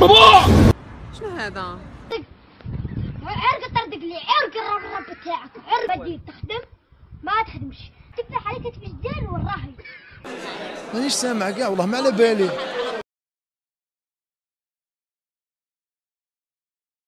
شنو هذا؟ عرق طردك لي عرق الرب تاعك عرق بدي تخدم ما تخدمش. تفتح عليك تفجر والراهي مانيش سامع كاع والله ما على بالي.